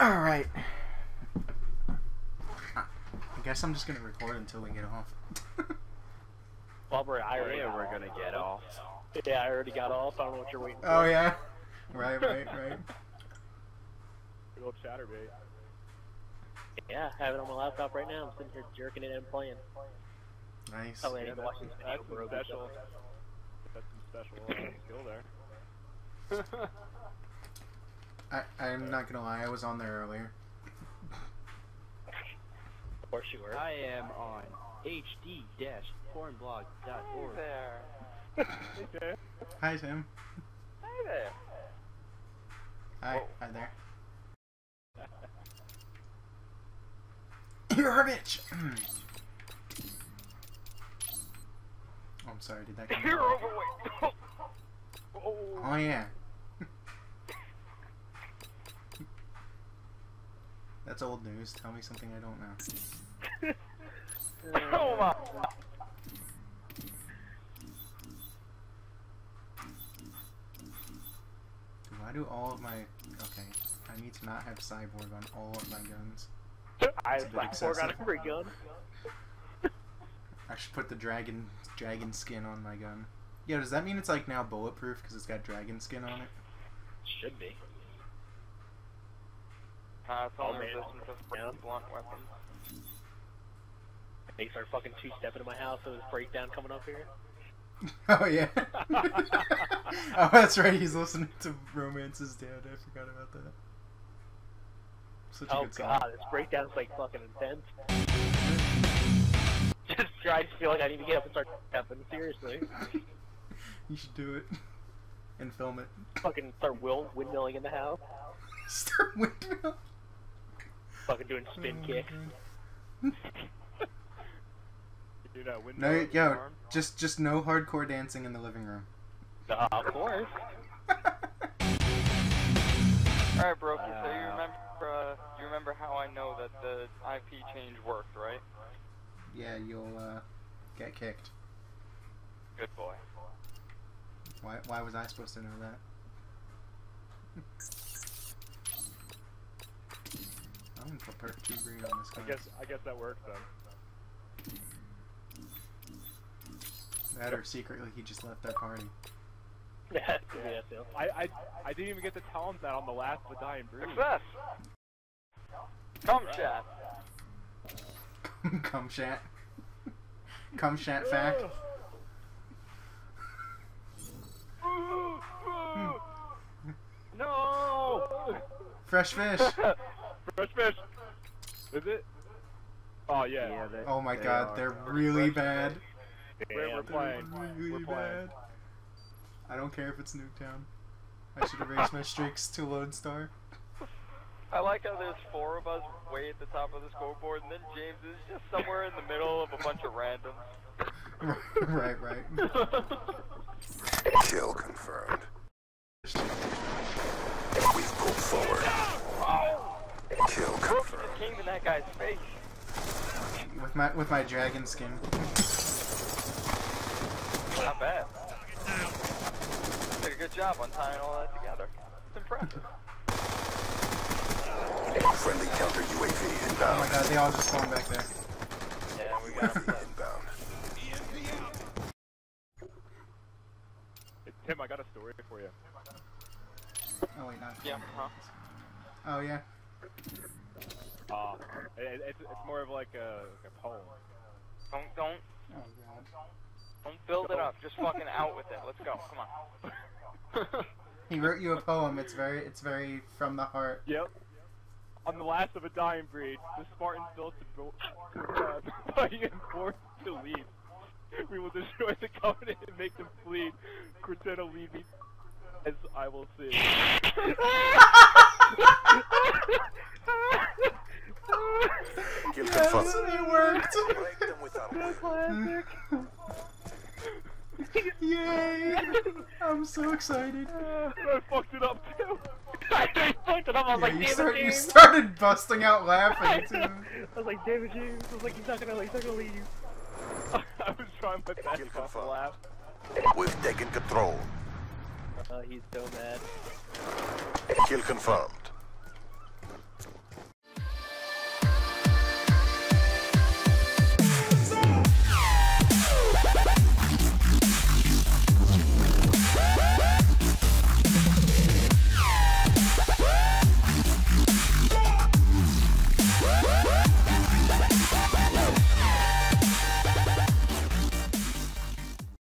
Alright. I guess I'm just gonna record until we get off. Well, we're, I already, Yeah, we're gonna get off. Yeah, I already got off. I don't know what you're waiting for. oh yeah? Right, right, right. Good old Chaturbate. Yeah, I have it on my laptop right now. I'm sitting here jerking it and playing. Nice. Oh, wait, I Yeah, need to that's, watch this video that's some Robo special. That's some special uh, skill there. I, I'm not gonna lie, I was on there earlier. Of course you were. I am on hd-pornblog.org. there. okay. Hi, Sam. Hi there. Hi. Whoa. Hi there. You're a bitch! oh, I'm sorry, did that come You're out? overweight. oh. Oh, yeah. That's old news. Tell me something I don't know. oh my. Why do all of my... Okay. I need to not have Cyborg on all of my guns. I It's a bit have Cyborg on every gun. I should put the dragon dragon skin on my gun. Yeah, does that mean it's like now bulletproof because it's got dragon skin on it? Should be. Uh, it's Oh, only man. resistant to Yeah. blunt weapons. They start fucking two stepping in my house, so there's breakdown coming up here. Oh yeah. oh, that's right. He's listening to Romance's is Dead. I forgot about that. Such a Oh good song. god, this breakdown's like fucking intense. Just I just feel like I need to get up and start stepping. Seriously, You should do it and film it. fucking start will windmilling in the house. Start windmill. Fucking doing spin Oh, kicks. God. You do that. No, with yo, arm. just just no hardcore dancing in the living room. Uh, of course. Alright, Brokey, so you remember, uh, you remember how I know that the IP change worked, right? yeah, you'll uh, get kicked. Good boy. Why why was I supposed to know that? I'm gonna put perk two greed on this I guess I guess that worked then. That or secretly he just left that party. Yeah, yeah. I, I I didn't even get to tell him that on the last of the dying breed. Success! Come chat. Cum chat. Cum chat fact. no! Fresh fish. Fresh fish. Is it? Oh yeah. Yeah, they, Oh my they god, are. they're really bad. We're, we're playing. Really We're playing. bad. I don't care if it's Nuketown. I should have raised my streaks to Lodestar. I like how there's four of us way at the top of the scoreboard, and then James is just somewhere in the middle of a bunch of randoms. right, right. Kill confirmed. Guy's face. With my with my dragon skin. Not bad. Did a good job on tying all that together. It's impressive. Friendly counter UAV inbound. Oh my god, they all just spawned back there. Yeah, we got. Inbound. Hey, Tim, I got a story for you. Oh wait, not. Yeah, huh? Oh yeah. Uh, it, it's it's more of like a, like a poem. Don't don't Oh god. don't build it up. Just fucking out with it. Let's go. Come on. He wrote you a poem. It's very it's very from the heart. Yep. On the last of a dying breed, the Spartans built to build, uh, fighting and forced to leave. We will destroy the covenant and make them flee. Cortana leave me as I will see. Kill Yes, confirmed. it worked. Break them without Yay! I'm so excited. I fucked it up too. I fucked it up. I was Yeah, like, you, damn start, you started busting out laughing too. I was like, damn it, James. I was like, he's not gonna, he's not gonna leave. I was trying my best not to laugh. We've taken control. Oh, he's so mad. Kill confirmed.